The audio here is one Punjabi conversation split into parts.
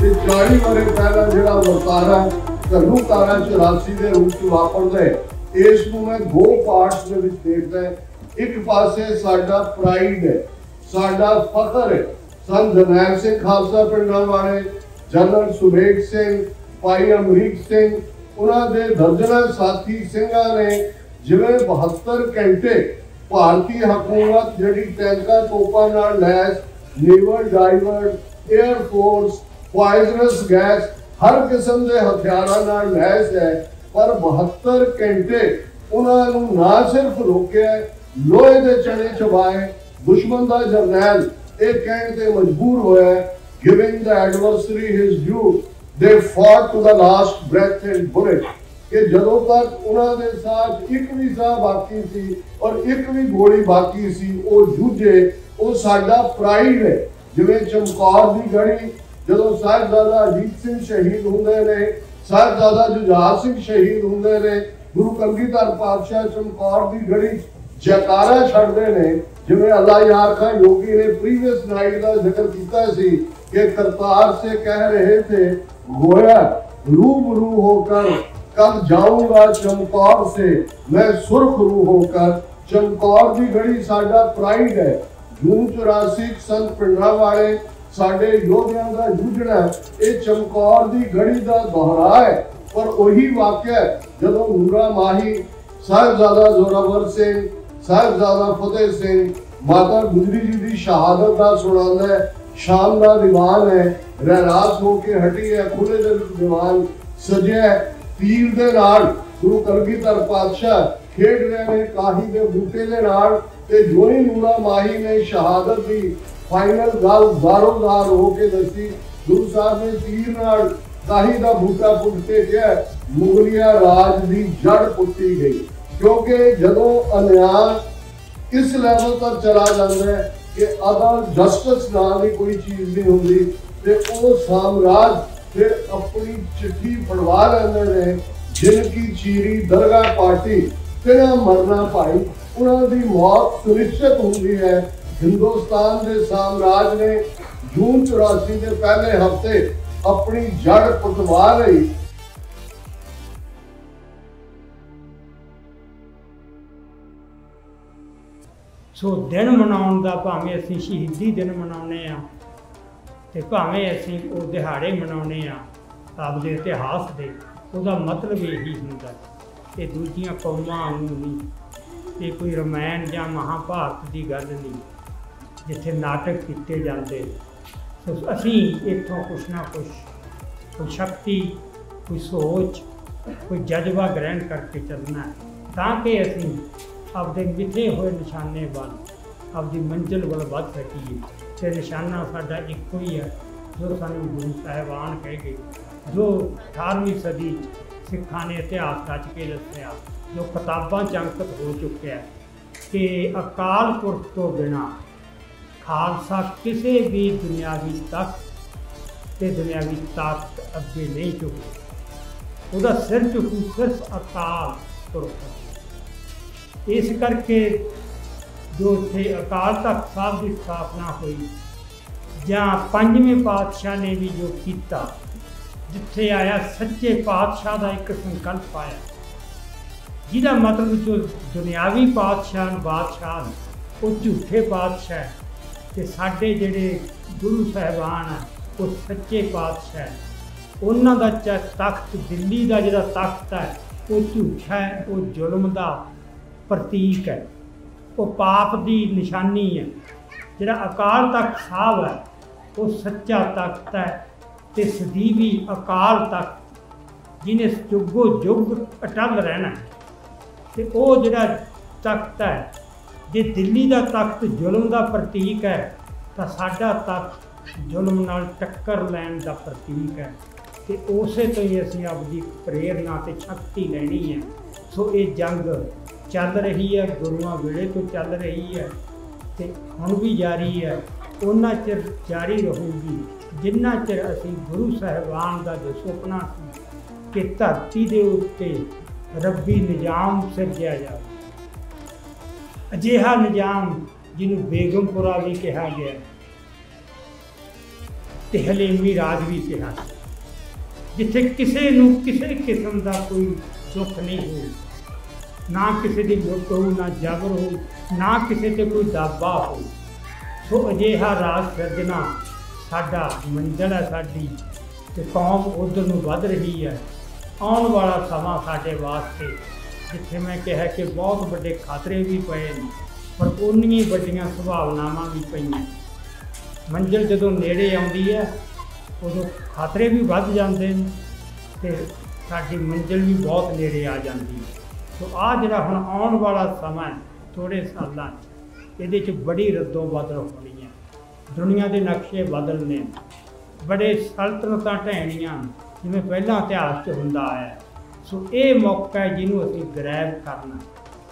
ਤੇ 40 ਵਰੇ ਪਹਿਲਾਂ ਜਿਹੜਾ ਵਰਤਾਰਾ ਘਰੂ ਤਾਰਾ 84 ਦੇ ਰੂਪ ਚ ਵਾਪਰਦਾ ਹੈ। ਇਸ ਨੂੰ ਮੈਂ ਦੋ ਪਾਰਟਸ ਦੇ ਵਿੱਚ ਦੇਖਦਾ ਇੱਕ ਪਾਸੇ ਸਾਡਾ ਪ੍ਰਾਈਡ ਹੈ, ਸਾਡਾ ਫਖਰ ਹੈ। ਸੰਤ ਜਰਨੈਲ ਸਿੰਘ ਖਾਲਸਾ ਪਿੰਡਾਂ ਵਾਲੇ, ਜਨਰਲ ਸੁਬੇਗ ਸਿੰਘ, ਭਾਈ ਅਮਰੀਕ ਸਿੰਘ, ਉਹਨਾਂ ਦੇ ਦਰਜਨਾਂ ਸਾਥੀ ਸਿੰਘਾਂ ਨੇ ਜਿਵੇਂ 72 ਘੰਟੇ ਭਾਰਤੀ ਹਕੂਮਤ ਜਿਹੜੀ ਟੈਂਕਾਂ ਤੋਪਾਂ ਨਾਲ ਲੈਸ naval diver air force poisonous gas ਹਰ ਕਿਸਮ ਦੇ ਹਥਿਆਰਾਂ ਨਾਲ ਲੈਸ ਹੈ ਪਰ 72 ਘੰਟੇ ਉਹਨਾਂ ਨੂੰ ਨਾ ਸਿਰਫ ਰੋਕਿਆ, ਲੋਹੇ ਦੇ ਚਣੇ ਚਬਾਏ, ਦੁਸ਼ਮਣ ਦਾ ਜਰਨੈਲ, ਇਹ ਕਹਿਣ ਤੇ ਮਜਬੂਰ ਹੋਇਆ giving the adversary his due the fight to the last breath and bullet ਕਿ ਜਦੋਂ ਤੱਕ ਉਹਨਾਂ ਦੇ ਸਾਥ ਇੱਕ ਵੀ ਸਾਹ ਬਾਕੀ ਸੀ ਔਰ ਇੱਕ ਵੀ ਗੋਲੀ ਬਾਕੀ ਸੀ, ਉਹ ਜੂਝੇ, ਉਹ ਸਾਡਾ ਪ੍ਰਾਈਡ ਹੈ ਜਿਵੇਂ ਚਮਕੌਰ ਦੀ ਗੜੀ, ਜਦੋਂ ਸਾਹਿਬਜ਼ਾਦਾ ਅਜੀਤ ਸਿੰਘ ਸ਼ਹੀਦ ਹੁੰਦੇ ਨੇ ਸਾਹਿਬਜ਼ਾਦਾ ਜੁਝਾਰ ਸਿੰਘ ਸ਼ਹੀਦ ਹੁੰਦੇ ਨੇ, ਗੁਰੂ ਕੰਗੀਧਰ ਪਾਤਸ਼ਾਹ ਚਮਕੌਰ ਦੀ ਗੜੀ ਜੈਕਾਰਾ ਛੱਡਦੇ ਨੇ, ਜਿਵੇਂ ਅੱਲਾ ਯਾਰ ਖਾਂ ਯੋਗੀ ਨੇ ਪ੍ਰੀਵੀਅਸ ਨਾਈਟ ਦਾ ਜ਼ਿਕਰ ਕੀਤਾ ਸੀ ਕਿ ਕਰਤਾਰ ਸੇ ਕਹਿ ਰਹੇ ਥੇ ਗੋਇਆ ਰੂਬ ਰੂ ਹੋ ਕਰ ਕਦ ਜਾਊਂਗਾ ਚਮਕੌਰ ਸੇ, ਮੈਂ ਸੁਰਖ ਰੂ ਹੋ ਕਰ। ਚਮਕੌਰ ਦੀ ਗੜੀ ਸਾਡਾ ਪ੍ਰਾਈਡ ਹੈ। ਜੂਨ 84 ਸੰਤ ਪਿੰਡਰਾ ਵਾਲੇ ਸਾਡੇ ਯੋਧਿਆਂ ਦਾ ਜੂਝਣਾ ਇਹ ਚਮਕੌਰ ਦੀ ਗੜੀ ਦਾ ਦੁਹਰਾ ਹੈ। ਪਰ ਉਹੀ ਵਾਕਿਆ ਜਦੋਂ ਨੂਰਾ ਮਾਹੀ ਸਾਹਿਬਜ਼ਾਦਾ ਜ਼ੋਰਾਵਰ ਸਿੰਘ, ਸਾਹਿਬਜ਼ਾਦਾ ਫਤਿਹ ਸਿੰਘ, ਮਾਤਾ ਗੁਜਰੀ ਜੀ ਦੀ ਸ਼ਹਾਦਤ ਦਾ ਸੁਣਾਉਂਦਾ ਹੈ, ਸ਼ਾਮ ਦਾ ਦੀਵਾਨ ਹੈ, ਰਹਿਰਾਸ ਹੋ ਕੇ ਹਟੀ ਹੈ ਖੁੱਲੇ ਦੇ ਵਿੱਚ ਦੀਵਾਨ ਸਜਿਆ ਤੀਰ ਦੇ ਨਾਲ ਗੁਰੂ ਕਲਗੀਧਰ ਪਾਤਸ਼ਾਹ ਖੇਡ ਰਹੇ ਨੇ, ਕਾਹੀ ਦੇ ਬੂਟੇ ਦੇ ਨਾਲ ਤੇ ਜੋਈ ਨੂਰਾ ਮਾਹੀ ਨੇ ਸ਼ਹਾਦਤ ਦੀ ਫਾਈਨਲ ਗੱਲ ਜ਼ਾਰੋ-ਜ਼ਾਰ ਹੋ ਕੇ ਦੱਸੀ, ਗੁਰੂ ਸਾਹਿਬ ਨੇ ਤੀਰ ਨਾਲ ਕਾਹੀ ਦਾ ਬੂਟਾ ਪੁੱਟ ਕੇ ਕਿਹਾ, ਮੁਗਲਿਆ ਰਾਜ ਦੀ ਜੜ ਪੁੱਟੀ ਗਈ। ਕਿਉਂਕਿ ਜਦੋਂ ਅਨਿਆਂ ਇਸ ਲੈਵਲ ਤੱਕ ਚਲਾ ਜਾਂਦਾ ਹੈ ਕਿ ਅਦਲ ਜਸਟਿਸ ਨਾਂ ਦੀ ਕੋਈ ਚੀਜ਼ ਨਹੀਂ ਹੁੰਦੀ, ਤੇ ਉਹ ਸਾਮਰਾਜ ਫਿਰ ਆਪਣੀ ਚਿੱਠੀ ਫੜਵਾ ਲੈਂਦੇ ਨੇ, ਜਿਨ ਕੀ ਚੀਰੀ ਦਰਗਾਹ ਪਾਰਟੀ ਤੇਰਾ ਮਰਨਾ ਭਾਈ, ਉਹਨਾਂ ਦੀ ਮੌਤ ਸੁਨਿਸ਼ਚਿਤ ਹੁੰਦੀ ਹੈ। ਹਿੰਦੁਸਤਾਨ ਦੇ ਸਾਮਰਾਜ ਨੇ ਜੂਨ 84 ਦੇ ਪਹਿਲੇ ਹਫ਼ਤੇ ਆਪਣੀ ਜੜ ਪੁੱਟਵਾ ਲਈ। ਸੋ ਦਿਨ ਮਨਾਉਣ ਦਾ ਭਾਵੇਂ ਅਸੀਂ ਸ਼ਹੀਦੀ ਦਿਨ ਮਨਾਉਨੇ ਆ ਤੇ ਭਾਵੇਂ ਅਸੀਂ ਉਹ ਦਿਹਾੜੇ ਮਨਾਉਨੇ ਆ ਆਪਦੇ ਇਤਿਹਾਸ ਦੇ, ਉਹਦਾ ਮਤਲਬ ਇਹੀ ਹੁੰਦਾ ਕਿ ਦੂਜੀਆਂ ਕੌਮਾਂ ਨੂੰ ਨਹੀਂ, ਇਹ ਕੋਈ ਰਮਾਇਣ ਜਾਂ ਮਹਾਭਾਰਤ ਦੀ ਗੱਲ ਨਹੀਂ। ਜਿੱਥੇ ਨਾਟਕ ਕੀਤੇ ਜਾਂਦੇ। ਸੋ ਅਸੀਂ ਇੱਥੋਂ ਕੁਛ ਨਾ ਕੁਛ, ਕੋਈ ਸ਼ਕਤੀ, ਕੋਈ ਸੋਚ, ਕੋਈ ਜਜ਼ਬਾ ਗ੍ਰਹਿਣ ਕਰਕੇ ਚੱਲਣਾ ਤਾਂ ਕਿ ਅਸੀਂ ਆਪਦੇ ਮਿੱਥੇ ਹੋਏ ਨਿਸ਼ਾਨੇ ਵੱਲ, ਆਪਦੀ ਮੰਜ਼ਿਲ ਵੱਲ ਵੱਧ ਸਕੀਏ। ਤੇ ਨਿਸ਼ਾਨਾ ਸਾਡਾ ਇੱਕੋ ਹੀ ਹੈ, ਜੋ ਸਾਨੂੰ ਗੁਰੂ ਸਾਹਿਬਾਨ ਕਹਿ ਗਏ। ਜੋ 18ਵੀਂ ਸਦੀ 'ਚ ਸਿੱਖਾਂ ਨੇ ਇਤਿਹਾਸ ਰਚ ਕੇ ਦੱਸਿਆ, ਜੋ ਕਿਤਾਬਾਂ 'ਚ ਅੰਕਿਤ ਹੋ ਚੁੱਕਿਆ ਹੈ, ਕਿ ਅਕਾਲ ਪੁਰਖ ਤੋਂ ਬਿਨਾ ਖਾਲਸਾ ਕਿਸੇ ਵੀ ਦੁਨਿਆਵੀ ਤਖਤ ਤੇ ਦੁਨਿਆਵੀ ਤਾਕਤ ਅੱਗੇ ਨਹੀਂ ਝੁਕਦੀ। ਉਹਦਾ ਸਿਰ ਝੁਕੂ, ਸਿਰਫ ਅਕਾਲ ਪੁਰਖ ਇਸ ਕਰਕੇ ਜੋ ਇੱਥੇ ਅਕਾਲ ਤਖਤ ਸਾਹਿਬ ਦੀ ਸਥਾਪਨਾ ਹੋਈ, ਜਾਂ ਪੰਜਵੇਂ ਪਾਤਸ਼ਾਹ ਨੇ ਵੀ ਜੋ ਕੀਤਾ, ਜਿੱਥੇ ਆਇਆ ਸੱਚੇ ਪਾਤਸ਼ਾਹ ਦਾ ਇੱਕ ਸੰਕਲਪ ਆਇਆ, ਜਿਹਦਾ ਮਤਲਬ ਜੋ ਦੁਨਿਆਵੀ ਪਾਤਸ਼ਾਹ ਨੂੰ ਬਾਦਸ਼ਾਹ ਉਹ ਝੂਠੇ ਬਾਦਸ਼ਾਹ ਤੇ ਸਾਡੇ ਜਿਹੜੇ ਗੁਰੂ ਸਾਹਿਬਾਨ ਆ, ਉਹ ਸੱਚੇ ਪਾਤਸ਼ਾਹ ਉਹਨਾਂ ਦਾ ਤਖਤ, ਦਿੱਲੀ ਦਾ ਜਿਹੜਾ ਤਖਤ ਹੈ ਉਹ ਝੂਠਾ ਹੈ, ਉਹ ਜ਼ੁਲਮ ਦਾ ਪ੍ਰਤੀਕ ਹੈ। ਉਹ ਪਾਪ ਦੀ ਨਿਸ਼ਾਨੀ ਹੈ। ਜਿਹੜਾ ਅਕਾਲ ਤਖਤ ਸਾਹਿਬ ਹੈ, ਉਹ ਸੱਚਾ ਤਖਤ ਹੈ ਤੇ ਸਦੀਵੀ ਅਕਾਲ ਤਖਤ, ਜਿਹਨੇ ਜੁਗੋ ਜੁਗ ਅਟਲ ਰਹਿਣਾ ਹੈ। ਤੇ ਉਹ ਜਿਹੜਾ ਤਖਤ ਹੈ ਜੇ ਦਿੱਲੀ ਦਾ ਤਖਤ ਜ਼ੁਲਮ ਦਾ ਪ੍ਰਤੀਕ ਹੈ, ਤਾਂ ਸਾਡਾ ਤਖਤ ਜ਼ੁਲਮ ਨਾਲ ਟੱਕਰ ਲੈਣ ਦਾ ਪ੍ਰਤੀਕ ਹੈ। ਤੇ ਉਸੇ ਤੋਂ ਹੀ ਅਸੀਂ ਆਪਦੀ ਪ੍ਰੇਰਨਾ ਤੇ ਸ਼ਕਤੀ ਲੈਣੀ ਹੈ। ਸੋ ਇਹ ਜੰਗ ਚੱਲ ਰਹੀ ਹੈ, ਗੁਰੂਆਂ ਵੇਲੇ ਤੋਂ ਚੱਲ ਰਹੀ ਹੈ। ਤੇ ਹੁਣ ਵੀ ਜਾਰੀ ਹੈ, ਉਹਨਾਂ ਚਿਰ ਜਾਰੀ ਰਹੂਗੀ। ਜਿੰਨਾ ਚਿਰ ਅਸੀਂ ਗੁਰੂ ਸਾਹਿਬਾਨ ਦਾ ਜੋ ਸੁਪਨਾ ਸੀ ਕਿ ਧਰਤੀ ਦੇ ਉੱਤੇ ਰੱਬੀ ਨਿਜ਼ਾਮ ਸਿਰਜਿਆ ਜਾਵੇ। ਅਜਿਹਾ ਨਿਜ਼ਾਮ ਜਿਹਨੂੰ ਬੇਗਮਪੁਰਾ ਵੀ ਕਿਹਾ ਗਿਆ ਤੇ ਹਲੇਮੀ ਰਾਜ ਵੀ ਕਿਹਾ ਜਿੱਥੇ ਕਿਸੇ ਨੂੰ ਕਿਸੇ ਕਿਸਮ ਦਾ ਕੋਈ ਦੁੱਖ ਨਹੀਂ ਹੋ ਨਾ ਕਿਸੇ ਦੀ ਲੁੱਟ ਹੋਊ, ਨਾ ਜ਼ਬਰ ਹੋ ਨਾ ਕਿਸੇ ਤੇ ਕੋਈ ਦਾਬਾ ਹੋ ਸੋ ਅਜਿਹਾ ਰਾਜ ਸਿਰਜਣਾ ਸਾਡਾ ਮੰਜ਼ਲ ਹੈ ਸਾਡੀ ਤੇ ਕੌਮ ਉਧਰ ਨੂੰ ਵੱਧ ਰਹੀ ਹੈ। ਆਉਣ ਵਾਲਾ ਸਮਾਂ ਸਾਡੇ ਵਾਸਤੇ ਜਿੱਥੇ ਮੈਂ ਕਿਹਾ ਕਿ ਬਹੁਤ ਵੱਡੇ ਖਤਰੇ ਵੀ ਪਏ ਨੇ ਪਰ ਉਨੀਆਂ ਵੱਡੀਆਂ ਸੰਭਾਵਨਾਵਾਂ ਵੀ ਪਈਆਂ। ਮੰਜ਼ਿਲ ਜਦੋਂ ਨੇੜੇ ਆਉਂਦੀ ਹੈ ਉਦੋਂ ਖਤਰੇ ਵੀ ਵੱਧ ਜਾਂਦੇ ਨੇ ਤੇ ਸਾਡੀ ਮੰਜ਼ਿਲ ਵੀ ਬਹੁਤ ਨੇੜੇ ਆ ਜਾਂਦੀ ਹੈ। ਸੋ ਆ ਜਿਹੜਾ ਹੁਣ ਆਉਣ ਵਾਲਾ ਸਮਾਂ ਹੈ, ਥੋੜੇ ਸਾਲਾਂ 'ਚ, ਇਹਦੇ 'ਚ ਬੜੀ ਰੱਦੋ ਬਦਲ ਹੋਣੀ ਹੈ ਦੁਨੀਆ ਦੇ ਨਕਸ਼ੇ ਬਦਲਨੇ ਨੇ। ਬੜੇ ਸਲਤਨਤਾਂ ਢਹਿਣੀਆਂ ਜਿਵੇਂ ਪਹਿਲਾਂ ਇਤਿਹਾਸ 'ਚ ਹੁੰਦਾ ਆਇਆ। ਸੋ ਇਹ ਮੌਕਾ ਹੈ ਜਿਹਨੂੰ ਅਸੀਂ ਗ੍ਰੈਬ ਕਰਨਾ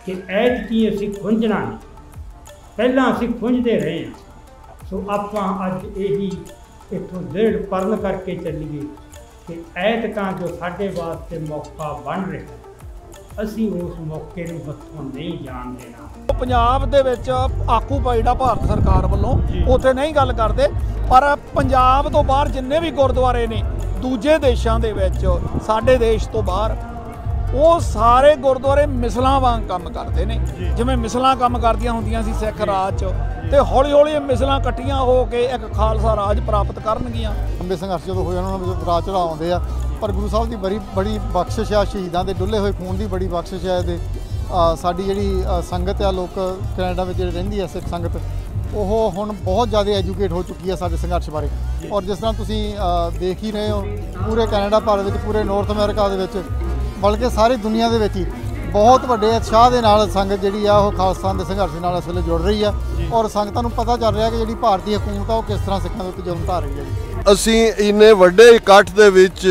ਕਿ ਐਤਕੀ ਅਸੀਂ ਖੁੰਝਣਾ ਨਹੀਂ। ਪਹਿਲਾਂ ਅਸੀਂ ਖੁੰਝਦੇ ਰਹੇ ਹਾਂ। ਸੋ ਆਪਾਂ ਅੱਜ ਇਹੀ ਇੱਥੋਂ ਦ੍ਰਿੜ ਪਰਨ ਕਰਕੇ ਚੱਲੀਏ ਕਿ ਐਤਕਾਂ ਜੋ ਸਾਡੇ ਵਾਸਤੇ ਮੌਕਾ ਬਣ ਰਿਹਾ ਅਸੀਂ ਉਸ ਮੌਕੇ ਨੂੰ ਹੱਥੋਂ ਨਹੀਂ ਜਾਣ ਦੇਣਾ। ਪੰਜਾਬ ਦੇ ਵਿੱਚ ਆਕੂਪਾਈਡ ਆ ਭਾਰਤ ਸਰਕਾਰ ਵੱਲੋਂ। ਉੱਥੇ ਨਹੀਂ ਗੱਲ ਕਰਦੇ ਪਰ ਪੰਜਾਬ ਤੋਂ ਬਾਹਰ ਜਿੰਨੇ ਵੀ ਗੁਰਦੁਆਰੇ ਨੇ ਦੂਜੇ ਦੇਸ਼ਾਂ ਦੇ ਵਿੱਚ ਸਾਡੇ ਦੇਸ਼ ਤੋਂ ਬਾਹਰ ਉਹ ਸਾਰੇ ਗੁਰਦੁਆਰੇ ਮਿਸਲਾਂ ਵਾਂਗ ਕੰਮ ਕਰਦੇ ਨੇ। ਜਿਵੇਂ ਮਿਸਲਾਂ ਕੰਮ ਕਰਦੀਆਂ ਹੁੰਦੀਆਂ ਸੀ ਸਿੱਖ ਰਾਜ 'ਚ ਤੇ ਹੌਲੀ ਹੌਲੀ ਇਹ ਮਿਸਲਾਂ ਇਕੱਠੀਆਂ ਹੋ ਕੇ ਇੱਕ ਖਾਲਸਾ ਰਾਜ ਪ੍ਰਾਪਤ ਕਰਨਗੀਆਂ। ਲੰਬੇ ਸੰਘਰਸ਼ ਜਦੋਂ ਹੋਏ ਉਹਨਾਂ ਨੂੰ ਰਾਹ ਚੜਾਉਂਦੇ ਆ ਪਰ ਗੁਰੂ ਸਾਹਿਬ ਦੀ ਬੜੀ ਬੜੀ ਬਖਸ਼ਿਸ਼ ਆ ਸ਼ਹੀਦਾਂ ਦੇ ਡੁੱਲੇ ਹੋਏ ਖੂਨ ਦੀ ਬੜੀ ਬਖਸ਼ਿਸ਼ ਆ ਇਹਦੇ। ਸਾਡੀ ਜਿਹੜੀ ਸੰਗਤ ਆ ਲੋਕ ਕੈਨੇਡਾ ਵਿੱਚ ਜਿਹੜੀ ਰਹਿੰਦੀ ਆ ਸਿੱਖ ਸੰਗਤ ਉਹ ਹੁਣ ਬਹੁਤ ਜ਼ਿਆਦਾ ਐਜੂਕੇਟ ਹੋ ਚੁੱਕੀ ਆ ਸਾਡੇ ਸੰਘਰਸ਼ ਬਾਰੇ। ਔਰ ਜਿਸ ਤਰ੍ਹਾਂ ਤੁਸੀਂ ਦੇਖ ਹੀ ਰਹੇ ਹੋ ਪੂਰੇ ਕੈਨੇਡਾ ਭਾਰਤ ਵਿੱਚ ਪੂਰੇ ਨਾਰਥ ਅਮਰੀਕਾ ਦੇ ਵਿੱਚ ਬਲਕਿ ਸਾਰੀ ਦੁਨੀਆ ਦੇ ਵਿੱਚ ਹੀ ਬਹੁਤ ਵੱਡੇ ਉਤਸ਼ਾਹ ਦੇ ਨਾਲ ਸੰਗਤ ਜਿਹੜੀ ਆ ਉਹ ਖਾਲਸਾ ਦੇ ਸੰਘਰਸ਼ ਨਾਲ ਇਸ ਵੇਲੇ ਜੁੜ ਰਹੀ ਆ ਔਰ ਸੰਗਤਾਂ ਨੂੰ ਪਤਾ ਚੱਲ ਰਿਹਾ ਕਿ ਜਿਹੜੀ ਭਾਰਤੀ ਹਕੂਮਤ ਆ ਉਹ ਕਿਸ ਤਰ੍ਹਾਂ ਸਿੱਖਾਂ ਦੇ ਉੱਤੇ ਜ਼ੁਲਮ ਢਾ ਰਹੀ ਹੈ ਜੀ। ਅਸੀਂ ਇੰਨੇ ਵੱਡੇ ਇਕੱਠ ਦੇ ਵਿੱਚ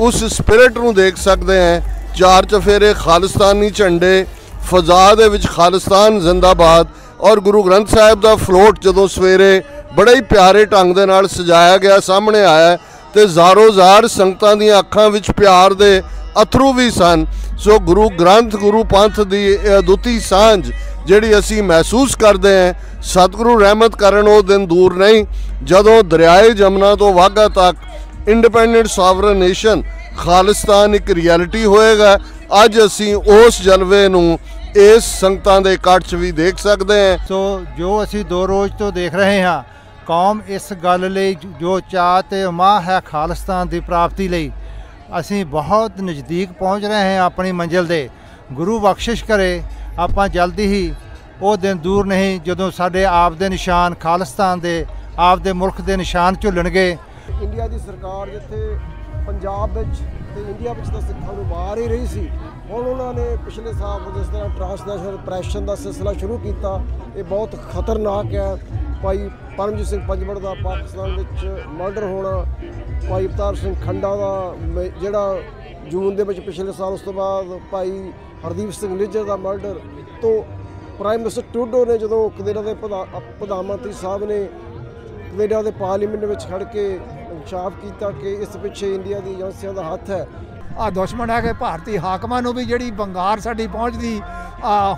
ਉਸ ਸਪਿਰਿਟ ਨੂੰ ਦੇਖ ਸਕਦੇ ਹਾਂ। ਚਾਰ ਚਫੇਰੇ ਖਾਲਿਸਤਾਨੀ ਝੰਡੇ ਫਜ਼ਾ ਦੇ ਵਿੱਚ ਖਾਲਿਸਤਾਨ ਜ਼ਿੰਦਾਬਾਦ ਔਰ ਗੁਰੂ ਗ੍ਰੰਥ ਸਾਹਿਬ ਦਾ ਫਲੋਟ ਜਦੋਂ ਸਵੇਰੇ ਬੜੇ ਹੀ ਪਿਆਰੇ ਢੰਗ ਦੇ ਨਾਲ ਸਜਾਇਆ ਗਿਆ ਸਾਹਮਣੇ ਆਇਆ ਤੇ ਜ਼ਾਰੋ ਜ਼ਾਰ ਸੰਗਤਾਂ ਦੀਆਂ ਅੱਖਾਂ ਵਿੱਚ ਪਿਆਰ ਦੇ ਅਥਰੂ ਵੀ ਸਨ। ਸੋ ਗੁਰੂ ਗ੍ਰੰਥ, ਗੁਰੂ ਪੰਥ ਦੀ ਅਦੁੱਤੀ ਸਾਂਝ ਜਿਹੜੀ ਅਸੀਂ ਮਹਿਸੂਸ ਕਰਦੇ ਹਾਂ, ਸਤਿਗੁਰੂ ਰਹਿਮਤ ਕਰਨ ਉਹ ਦਿਨ ਦੂਰ ਨਹੀਂ। ਜਦੋਂ ਦਰਿਆਏ ਜਮਨਾ ਤੋਂ ਵਾਘਾ ਤੱਕ ਇੰਡੀਪੈਂਡੈਂਟ ਸਾਵਰਨ ਨੇਸ਼ਨ ਖਾਲਿਸਤਾਨ ਇੱਕ ਰਿਐਲਿਟੀ ਹੋਏਗਾ, ਅੱਜ ਅਸੀਂ ਉਸ ਜਲਵੇ ਨੂੰ ਇਸ ਸੰਗਤਾਂ ਦੇ ਇਕੱਠ 'ਚ ਵੀ ਦੇਖ ਸਕਦੇ ਹਾਂ। ਸੋ ਜੋ ਅਸੀਂ ਦੋ ਰੋਜ਼ ਤੋਂ ਦੇਖ ਰਹੇ ਹਾਂ, ਕੌਮ ਇਸ ਗੱਲ ਲਈ ਜੋ ਚਾਹ ਤੇ ਉਮਾ ਹੈ ਖਾਲਿਸਤਾਨ ਦੀ ਪ੍ਰਾਪਤੀ ਲਈ ਅਸੀਂ ਬਹੁਤ ਨਜ਼ਦੀਕ ਪਹੁੰਚ ਰਹੇ ਹਾਂ ਆਪਣੀ ਮੰਜ਼ਿਲ ਦੇ। ਗੁਰੂ ਬਖਸ਼ਿਸ਼ ਕਰੇ, ਆਪਾਂ ਜਲਦੀ ਹੀ ਉਹ ਦਿਨ ਦੂਰ ਨਹੀਂ, ਜਦੋਂ ਸਾਡੇ ਆਪ ਦੇ ਨਿਸ਼ਾਨ ਖਾਲਿਸਤਾਨ ਦੇ, ਆਪ ਦੇ ਮੁਲਕ ਦੇ ਨਿਸ਼ਾਨ ਝੁੱਲਣਗੇ। ਇੰਡੀਆ ਦੀ ਸਰਕਾਰ ਜਿੱਥੇ ਪੰਜਾਬ ਵਿੱਚ ਤੇ ਇੰਡੀਆ ਵਿੱਚ ਤਾਂ ਸਿੱਖਾਂ ਨੂੰ ਮਾਰ ਹੀ ਰਹੀ ਸੀ, ਹੁਣ ਉਹਨਾਂ ਨੇ ਪਿਛਲੇ ਸਾਲ ਜਿਸ ਤਰ੍ਹਾਂ ਟ੍ਰਾਂਸਨੈਸ਼ਨਲ ਪ੍ਰੈਸ਼ਨ ਦਾ ਸਿਲਸਿਲਾ ਸ਼ੁਰੂ ਕੀਤਾ, ਇਹ ਬਹੁਤ ਖਤਰਨਾਕ ਹੈ। ਭਾਈ ਪਰਮਜੀਤ ਸਿੰਘ ਪੰਜਵੜ ਦਾ ਪਾਕਿਸਤਾਨ ਵਿੱਚ ਮਰਡਰ ਹੋਣਾ, ਭਾਈ ਅਵਤਾਰ ਸਿੰਘ ਖੰਡਾ ਦਾ ਮ- ਜਿਹੜਾ ਜੂਨ ਦੇ ਵਿੱਚ ਪਿਛਲੇ ਸਾਲ ਉਸ ਤੋਂ ਬਾਅਦ ਭਾਈ ਹਰਦੀਪ ਸਿੰਘ ਨਿੱਜਰ ਦਾ ਮਰਡਰ ਤੋਂ ਪ੍ਰਾਈਮ ਮਿਨਿਸਟਰ ਟੂਡੋ ਨੇ ਜਦੋਂ ਕੈਨੇਡਾ ਦੇ ਪ੍ਰਧਾ- ਪ੍ਰਧਾਨ ਮੰਤਰੀ ਸਾਹਿਬ ਨੇ ਕੈਨੇਡਾ ਦੇ ਪਾਰਲੀਮੈਂਟ ਵਿੱਚ ਖੜ ਕੇ ਇਨਸਾਫ਼ ਕੀਤਾ ਕਿ ਇਸ ਪਿੱਛੇ ਇੰਡੀਆ ਦੀ ਏਜੰਸੀਆਂ ਦਾ ਹੱਥ ਹੈ। ਆ ਦੁਸ਼ਮਣ ਹੈ ਕਿ ਭਾਰਤੀ ਹਾਕਮਾਂ ਨੂੰ ਵੀ ਜਿਹੜੀ ਬੰਗਾਰ ਸਾਡੀ ਪਹੁੰਚਦੀ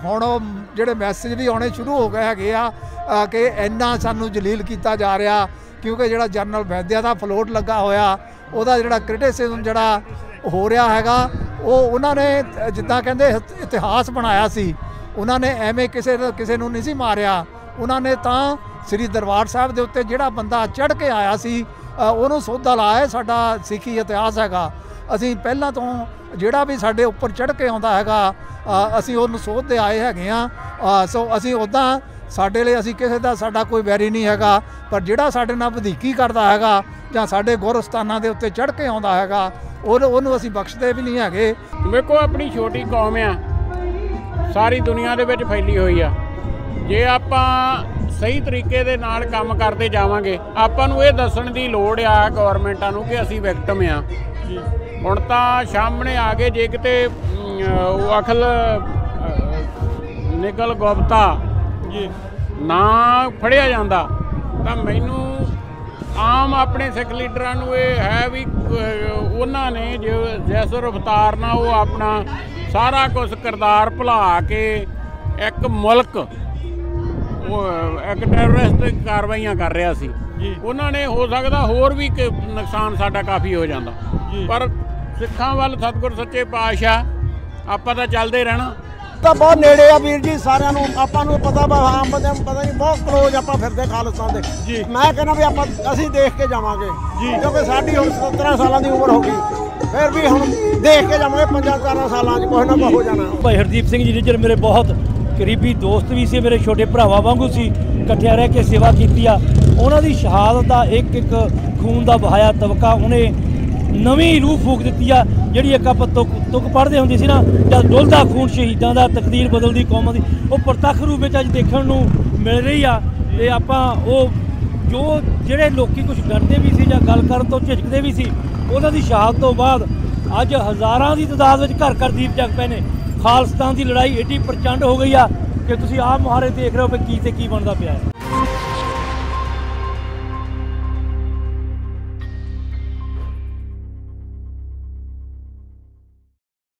ਹੁਣ ਉਹ ਜਿਹੜੇ ਮੈਸੇਜ ਵੀ ਆਉਣੇ ਸ਼ੁਰੂ ਹੋ ਗਏ ਹੈਗੇ ਆ ਕਿ ਇੰਨਾ ਸਾਨੂੰ ਜਲੀਲ ਕੀਤਾ ਜਾ ਰਿਹਾ, ਕਿਉਂਕਿ ਜਿਹੜਾ ਜਨਰਲ ਵੈਦਿਆ ਦਾ ਫਲੋਟ ਲੱਗਾ ਹੋਇਆ, ਉਹਦਾ ਜਿਹੜਾ ਕ੍ਰਿਟਿਸਿਜ਼ਮ ਜਿਹੜਾ ਹੋ ਰਿਹਾ ਹੈਗਾ, ਉਹ ਉਹਨਾਂ ਨੇ ਜਿੱਦਾਂ ਕਹਿੰਦੇ ਇਤਿਹਾਸ ਬਣਾਇਆ ਸੀ, ਉਹਨਾਂ ਨੇ ਐਵੇਂ ਕਿਸੇ ਕਿਸੇ ਨੂੰ ਨਹੀਂ ਸੀ ਮਾਰਿਆ, ਉਹਨਾਂ ਨੇ ਤਾਂ ਸ੍ਰੀ ਦਰਬਾਰ ਸਾਹਿਬ ਦੇ ਉੱਤੇ ਜਿਹੜਾ ਬੰਦਾ ਚੜ੍ਹ ਕੇ ਆਇਆ ਸੀ ਉਹਨੂੰ ਸੋਧਾ ਲਾਇਆ, ਸਾਡਾ ਸਿੱਖੀ ਇਤਿਹਾਸ ਹੈਗਾ ਅਸੀਂ ਪਹਿਲਾਂ ਤੋਂ ਜਿਹੜਾ ਵੀ ਸਾਡੇ ਉੱਪਰ ਚੜ੍ਹ ਕੇ ਆਉਂਦਾ ਹੈਗਾ ਅਸੀਂ ਉਹਨੂੰ ਸੋਧਦੇ ਆਏ ਹੈਗੇ ਆ ਸੋ ਅਸੀਂ ਉਦਾਂ ਸਾਡੇ ਲਈ ਅਸੀਂ ਕਿਸੇ ਦਾ ਸਾਡਾ ਕੋਈ ਵੈਰੀ ਨਹੀਂ ਹੈਗਾ, ਪਰ ਜਿਹੜਾ ਸਾਡੇ ਨਾਲ ਵਧੀਕੀ ਕਰਦਾ ਹੈਗਾ ਜਾਂ ਸਾਡੇ ਗੁਰਸਥਾਨਾਂ ਦੇ ਉੱਤੇ ਚੜ੍ਹ ਕੇ ਆਉਂਦਾ ਹੈਗਾ ਉਹ ਉਹਨੂੰ ਅਸੀਂ ਬਖਸ਼ਦੇ ਵੀ ਨਹੀਂ ਹੈਗੇ। ਵੇਖੋ ਆਪਣੀ ਛੋਟੀ ਕੌਮ ਆ। ਸਾਰੀ ਦੁਨੀਆ ਦੇ ਵਿੱਚ ਫੈਲੀ ਹੋਈ ਆ। ਜੇ ਆਪਾਂ ਸਹੀ ਤਰੀਕੇ ਦੇ ਨਾਲ ਕੰਮ ਕਰਦੇ ਜਾਵਾਂਗੇ, ਆਪਾਂ ਨੂੰ ਇਹ ਦੱਸਣ ਦੀ ਲੋੜ ਆ ਗਵਰਨਮੈਂਟਾਂ ਨੂੰ ਕਿ ਅਸੀਂ ਵਿਕਟਮ ਆ। ਹੁਣ ਤਾਂ ਸਾਹਮਣੇ ਆ ਗਏ, ਜੇ ਕਿਤੇ ਉਹ ਅਖਲ ਨਿਕਲ ਗੁਪਤਾ, ਜੀ, ਨਾ ਫੜਿਆ ਜਾਂਦਾ, ਤਾਂ ਮੈਨੂੰ ਆਮ ਆਪਣੇ ਸਿੱਖ ਲੀਡਰਾਂ ਨੂੰ ਇਹ ਹੈ ਵੀ ਉਹਨਾਂ ਨੇ ਜੋ ਜਿਸ ਰਫਤਾਰ ਨਾਲ ਉਹ ਆਪਣਾ ਸਾਰਾ ਕੁਝ ਕਿਰਦਾਰ ਭੁਲਾ ਕੇ ਇੱਕ ਮੁਲਕ ਇੱਕ ਟੈਰਰਿਸਟ ਕਾਰਵਾਈਆਂ ਕਰ ਰਿਹਾ ਸੀ। ਜੀ। ਉਹਨਾਂ ਨੇ ਹੋ ਸਕਦਾ ਹੋਰ ਵੀ ਕਿ ਨੁਕਸਾਨ ਸਾਡਾ ਕਾਫੀ ਹੋ ਜਾਂਦਾ। ਪਰ ਸਿੱਖਾਂ ਵੱਲ ਸਤਿਗੁਰ ਸੱਚੇ ਪਾਤਸ਼ਾਹ ਆਪਾਂ ਤਾਂ ਚੱਲਦੇ ਰਹਿਣਾ। ਤਾਂ ਬਹੁਤ ਨੇੜੇ ਆ ਵੀਰ ਜੀ ਸਾਰਿਆਂ ਨੂੰ ਆਪਾਂ ਨੂੰ ਪਤਾ ਵਾ ਆਮ ਬੰਦਿਆਂ ਨੂੰ ਪਤਾ ਨਹੀਂ ਬਹੁਤ ਕਲੋਜ਼ ਆਪਾਂ ਫਿਰਦੇ ਖਾਲਿਸਤਾਨ ਦੇ। ਜੀ। ਮੈਂ ਕਹਿੰਦਾ ਵੀ ਆਪਾਂ ਅਸੀਂ ਦੇਖ ਕੇ ਜਾਵਾਂਗੇ। ਕਿਉਂਕਿ ਸਾਡੀ ਹੁਣ 17 ਸਾਲਾਂ ਦੀ ਉਮਰ ਹੋ ਗਈ। ਫਿਰ ਵੀ ਹੁਣ ਦੇਖ ਕੇ ਜਾਵਾਂਗੇ ਪੰਜਾਂ ਚਾਰਾਂ ਸਾਲਾਂ 'ਚ ਕੁਛ ਨਾ ਕੁਛ ਹੋ ਜਾਣਾ। ਭਾਈ ਹਰਦੀਪ ਸਿੰਘ ਜੀ ਨਿੱਜਰ ਮੇਰੇ ਬਹੁਤ। ਕਰੀਬੀ ਦੋਸਤ ਵੀ ਸੀ, ਮੇਰੇ ਛੋਟੇ ਭਰਾਵਾਂ ਵਾਂਗੂ ਸੀ, ਇਕੱਠਿਆਂ ਰਹਿ ਕੇ ਸੇਵਾ ਕੀਤੀ ਆ। ਉਹਨਾਂ ਦੀ ਸ਼ਹਾਦਤ ਦਾ ਇੱਕ ਇੱਕ ਖੂਨ ਦਾ ਬਹਾਇਆ ਤਬਕਾ ਉਹਨੇ ਨਵੀਂ ਰੂਹ ਫੂਕ ਦਿੱਤੀ ਆ, ਜਿਹੜੀ ਇੱਕ ਆਪਾਂ ਤੁਕ ਤੁਕ ਪੜ੍ਹਦੇ ਹੁੰਦੇ ਸੀ ਨਾ, ਜਦ ਡੁੱਲਦਾ ਖੂਨ ਸ਼ਹੀਦਾਂ ਦਾ ਤਕਦੀਰ ਬਦਲਦੀ ਕੌਮਾਂ ਦੀ, ਉਹ ਪ੍ਰਤੱਖ ਰੂਪ ਵਿੱਚ ਅੱਜ ਦੇਖਣ ਨੂੰ ਮਿਲ ਰਹੀ ਆ। ਤੇ ਆਪਾਂ ਉਹ ਜੋ ਜਿਹੜੇ ਲੋਕੀ ਕੁਝ ਡਰਦੇ ਵੀ ਸੀ ਜਾਂ ਗੱਲ ਕਰਨ ਤੋਂ ਝਿਜਕਦੇ ਵੀ ਸੀ, ਉਹਨਾਂ ਦੀ ਸ਼ਹਾਦਤ ਤੋਂ ਬਾਅਦ ਅੱਜ ਹਜ਼ਾਰਾਂ ਦੀ ਤਾਦਾਦ ਵਿੱਚ ਘਰ ਘਰ ਦੀਪ ਜਗ ਪਏ ਨੇ। ਖਾਲਸਤਾਨ ਦੀ ਲੜਾਈ ਏਡੀ ਪ੍ਰਚੰਡ ਹੋ ਗਈ ਆ ਕਿ ਤੁਸੀਂ ਆਪ ਮੁਹਾਰੇ ਦੇਖ ਰਹੇ ਹੋ ਕਿ ਕੀ ਤੇ ਕੀ ਬਣਦਾ ਪਿਆ ਹੈ।